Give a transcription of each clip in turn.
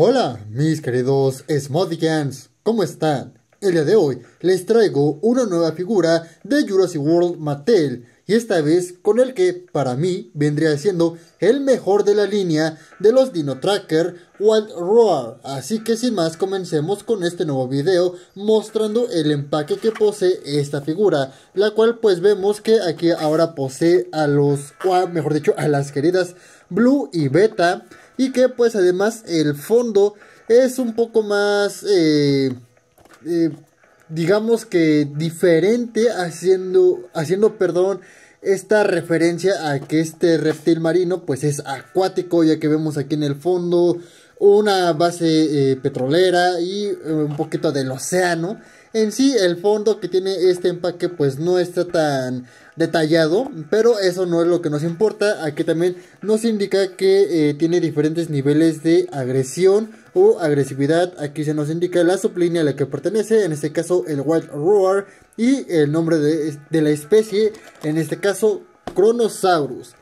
Hola, mis queridos Smodigans, ¿cómo están? El día de hoy les traigo una nueva figura de Jurassic World Mattel y esta vez con el que para mí vendría siendo el mejor de la línea de los Dino Tracker Wild Roar. Así que sin más comencemos con este nuevo video mostrando el empaque que posee esta figura, la cual pues vemos que aquí ahora posee a los, o mejor dicho a las queridas Blue y Beta y que pues además el fondo es un poco más eh, eh, digamos que diferente haciendo haciendo perdón esta referencia a que este reptil marino pues es acuático ya que vemos aquí en el fondo una base eh, petrolera y un poquito del océano en sí, el fondo que tiene este empaque pues no está tan detallado, pero eso no es lo que nos importa. Aquí también nos indica que eh, tiene diferentes niveles de agresión o agresividad. Aquí se nos indica la sublínea a la que pertenece, en este caso el Wild Roar y el nombre de, la especie, en este caso Chronosaurus.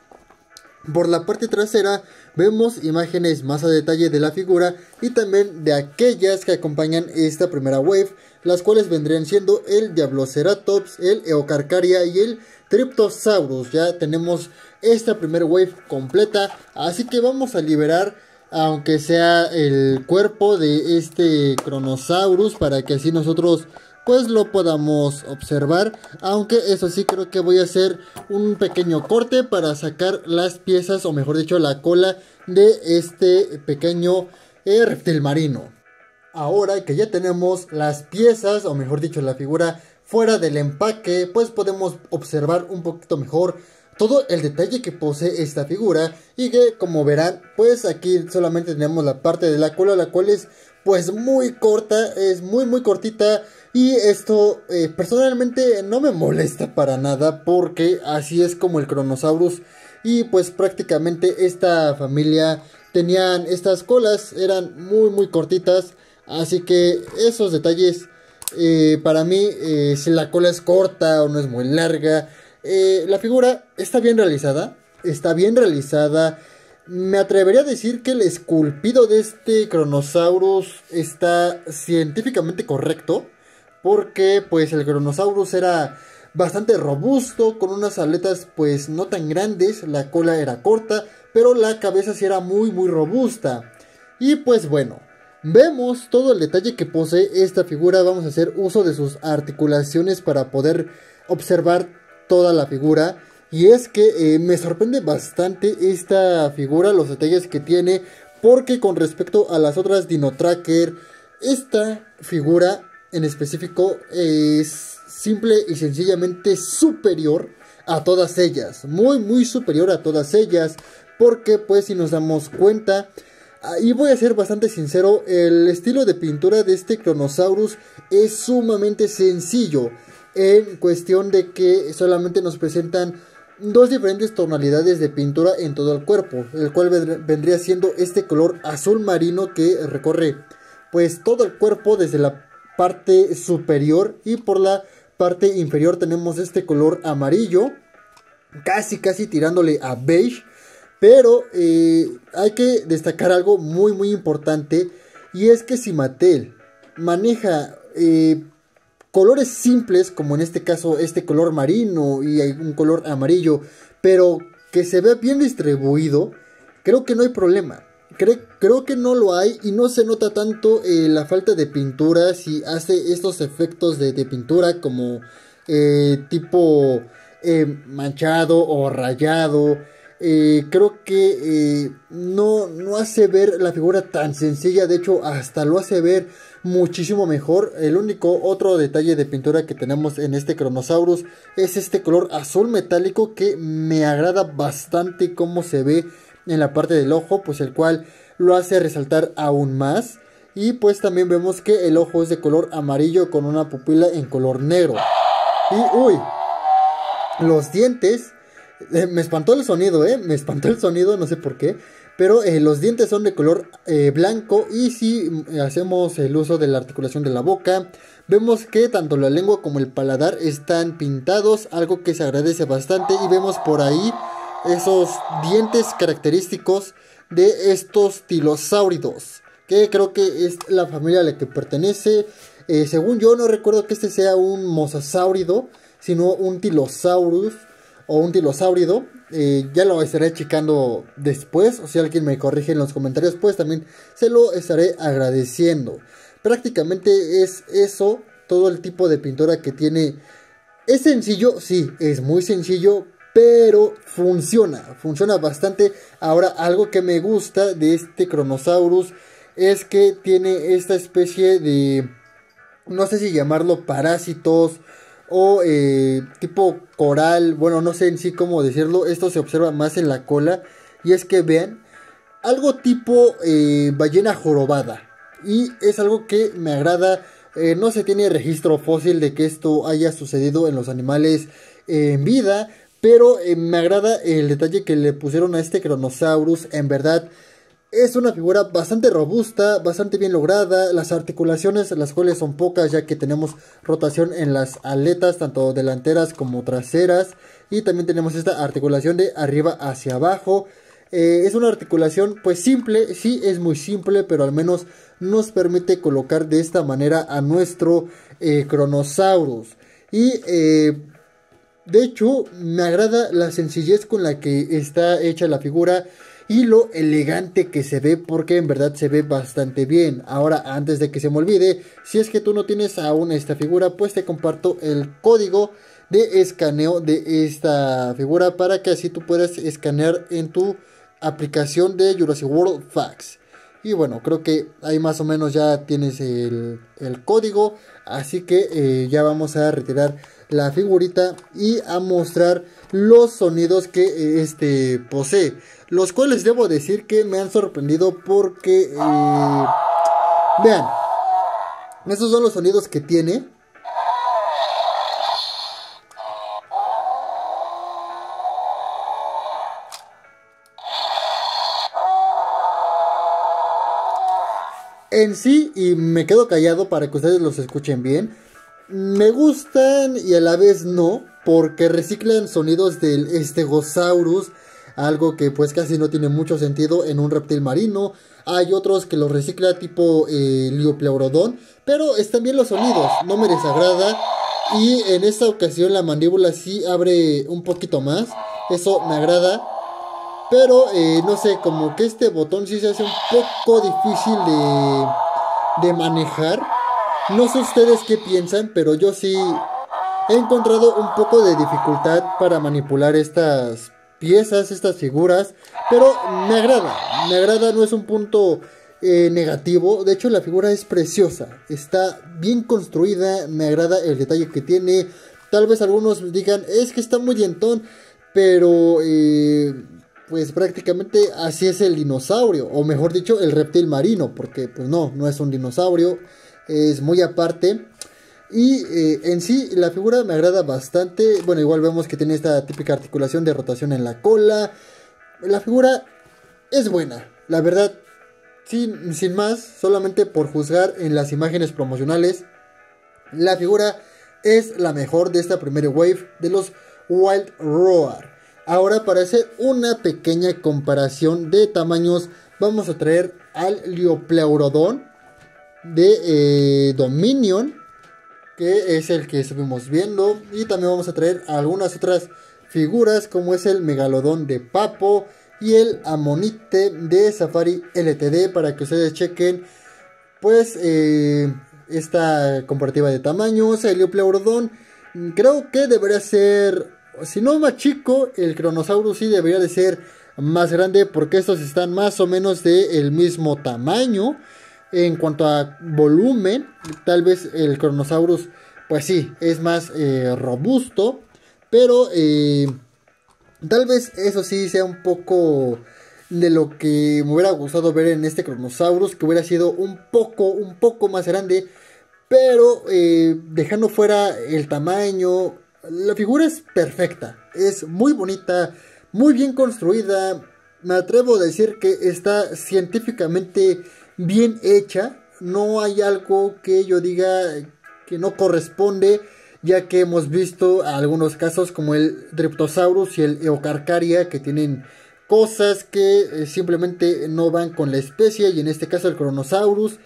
Por la parte trasera vemos imágenes más a detalle de la figura y también de aquellas que acompañan esta primera wave, las cuales vendrían siendo el Diabloceratops, el Eocarcaria y el Triptosaurus. Ya tenemos esta primera wave completa, así que vamos a liberar aunque sea el cuerpo de este Cronosaurus para que así nosotros pues lo podamos observar. Aunque eso sí creo que voy a hacer un pequeño corte para sacar las piezas o mejor dicho la cola de este pequeño eh, reptil marino. Ahora que ya tenemos las piezas o mejor dicho la figura fuera del empaque pues podemos observar un poquito mejor todo el detalle que posee esta figura y que como verán pues aquí solamente tenemos la parte de la cola la cual es pues muy corta es muy muy cortita y esto eh, personalmente no me molesta para nada porque así es como el Cronosaurus. Y pues prácticamente esta familia tenían estas colas, eran muy muy cortitas, así que esos detalles eh, para mí eh, si la cola es corta o no es muy larga, la figura está bien realizada, está bien realizada. Me atrevería a decir que el esculpido de este Cronosaurus está científicamente correcto porque pues el Kronosaurus era bastante robusto, con unas aletas pues no tan grandes, la cola era corta, pero la cabeza sí era muy muy robusta. Y pues bueno, vemos todo el detalle que posee esta figura, vamos a hacer uso de sus articulaciones para poder observar toda la figura. Y es que eh, me sorprende bastante esta figura, los detalles que tiene, porque con respecto a las otras Dino Tracker, esta figura en específico es simple y sencillamente superior a todas ellas. Muy, muy superior a todas ellas. Porque pues si nos damos cuenta... Y voy a ser bastante sincero, el estilo de pintura de este Cronosaurus es sumamente sencillo. En cuestión de que solamente nos presentan dos diferentes tonalidades de pintura en todo el cuerpo. El cual vendría siendo este color azul marino que recorre pues todo el cuerpo desde la parte superior y por la parte inferior tenemos este color amarillo, casi casi tirándole a beige, pero eh, hay que destacar algo muy muy importante y es que si Mattel maneja eh, colores simples como en este caso este color marino y un color amarillo, pero que se vea bien distribuido, creo que no hay problema creo que no lo hay y no se nota tanto eh, la falta de pintura si hace estos efectos de, pintura como eh, tipo eh, manchado o rayado. creo que no, no hace ver la figura tan sencilla, de hecho hasta lo hace ver muchísimo mejor. El único otro detalle de pintura que tenemos en este Cronosaurus es este color azul metálico que me agrada bastante cómo se ve en la parte del ojo, pues el cual lo hace resaltar aún más. Y pues también vemos que el ojo es de color amarillo con una pupila en color negro. Y uy, los dientes, eh, me espantó el sonido, eh, me espantó el sonido, no sé por qué. Pero eh, los dientes son de color eh, blanco y si mm, hacemos el uso de la articulación de la boca, vemos que tanto la lengua como el paladar están pintados, algo que se agradece bastante y vemos por ahí esos dientes característicos de estos tilosáuridos. que creo que es la familia a la que pertenece. Eh, según yo, no recuerdo que este sea un mosasáurido, sino un tilosaurus o un tilosáurido. Eh, ya lo estaré checando después, o si alguien me corrige en los comentarios, pues también se lo estaré agradeciendo. Prácticamente es eso, todo el tipo de pintura que tiene. Es sencillo, sí, es muy sencillo, pero funciona, funciona bastante. Ahora, algo que me gusta de este Cronosaurus es que tiene esta especie de, no sé si llamarlo parásitos o eh, tipo coral, bueno, no sé en sí cómo decirlo, esto se observa más en la cola y es que vean, algo tipo eh, ballena jorobada y es algo que me agrada. Eh, no se tiene registro fósil de que esto haya sucedido en los animales en vida, pero eh, me agrada el detalle que le pusieron a este Cronosaurus. En verdad, es una figura bastante robusta, bastante bien lograda. Las articulaciones, las cuales son pocas, ya que tenemos rotación en las aletas, tanto delanteras como traseras. Y también tenemos esta articulación de arriba hacia abajo. Eh, es una articulación pues simple, sí es muy simple, pero al menos nos permite colocar de esta manera a nuestro eh. Y de hecho, me agrada la sencillez con la que está hecha la figura y lo elegante que se ve porque en verdad se ve bastante bien. Ahora, antes de que se me olvide, si es que tú no tienes aún esta figura, pues te comparto el código de escaneo de esta figura para que así tú puedas escanear en tu aplicación de Jurassic World Fax. Y bueno, creo que ahí más o menos ya tienes el, código. Así que eh, ya vamos a retirar la figurita y a mostrar los sonidos que eh, este posee. Los cuales debo decir que me han sorprendido porque... Eh, vean. Estos son los sonidos que tiene. En sí, y me quedo callado para que ustedes los escuchen bien, me gustan y a la vez no, porque reciclan sonidos del Stegosaurus, algo que pues casi no tiene mucho sentido en un reptil marino. Hay otros que los recicla tipo eh, Liopleurodon, pero están bien los sonidos, no me desagrada. Y en esta ocasión la mandíbula sí abre un poquito más, eso me agrada. Pero eh, no sé, como que este botón sí se hace un poco difícil de, de manejar. No sé ustedes qué piensan, pero yo sí he encontrado un poco de dificultad para manipular estas piezas, estas figuras. Pero me agrada, me agrada, no es un punto eh, negativo. De hecho, la figura es preciosa, está bien construida, me agrada el detalle que tiene. Tal vez algunos digan, es que está muy dientón, pero... Eh, pues prácticamente así es el dinosaurio, o mejor dicho, el reptil marino, porque pues no, no es un dinosaurio, es muy aparte. Y eh, en sí la figura me agrada bastante, bueno igual vemos que tiene esta típica articulación de rotación en la cola. La figura es buena, la verdad, sin, sin más, solamente por juzgar en las imágenes promocionales, la figura es la mejor de esta primera wave de los Wild Roar. Ahora para hacer una pequeña comparación de tamaños vamos a traer al Liopleurodon de eh, Dominion que es el que estuvimos viendo y también vamos a traer algunas otras figuras como es el Megalodón de Papo y el Amonite de Safari LTD para que ustedes chequen pues eh, esta comparativa de tamaños. El Liopleurodon creo que debería ser si no más chico, el Cronosaurus sí debería de ser más grande porque estos están más o menos del mismo tamaño. En cuanto a volumen, tal vez el Cronosaurus, pues sí, es más eh, robusto. Pero eh, tal vez eso sí sea un poco de lo que me hubiera gustado ver en este Cronosaurus, que hubiera sido un poco, un poco más grande. Pero eh, dejando fuera el tamaño, la figura es perfecta, es muy bonita, muy bien construida. Me atrevo a decir que está científicamente bien hecha. No hay algo que yo diga que no corresponde, ya que hemos visto algunos casos como el Dreptosaurus y el Eocarcaria que tienen cosas que eh, simplemente no van con la especie y en este caso el Kronosaurus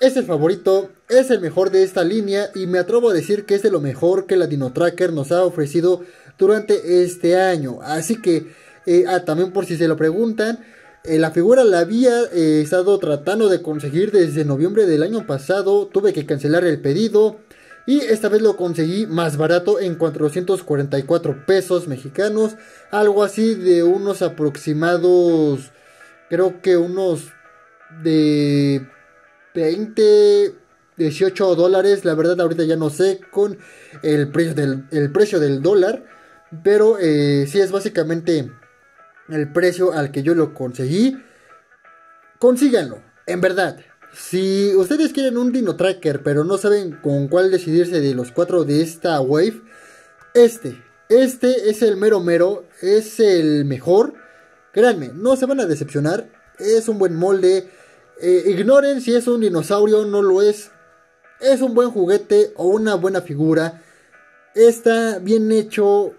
es el favorito, es el mejor de esta línea y me atrevo a decir que es de lo mejor que la Dino Tracker nos ha ofrecido durante este año. Así que, eh, ah, también por si se lo preguntan, eh, la figura la había eh, estado tratando de conseguir desde noviembre del año pasado, tuve que cancelar el pedido y esta vez lo conseguí más barato en 444 pesos mexicanos, algo así de unos aproximados, creo que unos de 20, 18 dólares, la verdad ahorita ya no sé con el precio del, el precio del dólar, pero eh, sí es básicamente el precio al que yo lo conseguí. Consíganlo, en verdad. Si ustedes quieren un Dino Tracker, pero no saben con cuál decidirse de los cuatro de esta wave, este, este es el mero mero, es el mejor. Créanme, no se van a decepcionar. Es un buen molde. Eh, ignoren si es un dinosaurio, no lo es. Es un buen juguete o una buena figura. Está bien hecho.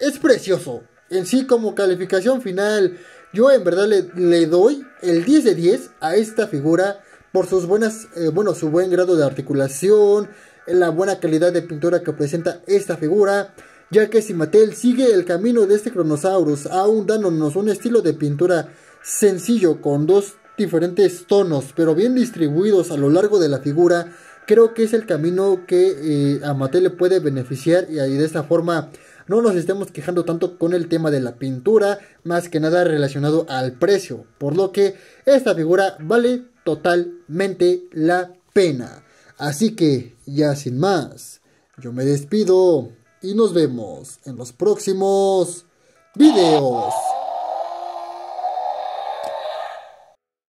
Es precioso. En sí, como calificación final, yo en verdad le, doy el 10 de 10 a esta figura por sus buenas, eh, bueno, su buen grado de articulación, la buena calidad de pintura que presenta esta figura, ya que si Mattel sigue el camino de este Kronosaurus, aún dándonos un estilo de pintura sencillo con dos diferentes tonos, pero bien distribuidos a lo largo de la figura, creo que es el camino que eh, a Mattel le puede beneficiar y de esta forma no nos estemos quejando tanto con el tema de la pintura, más que nada relacionado al precio, por lo que esta figura vale totalmente la pena. Así que, ya sin más, yo me despido y nos vemos en los próximos videos.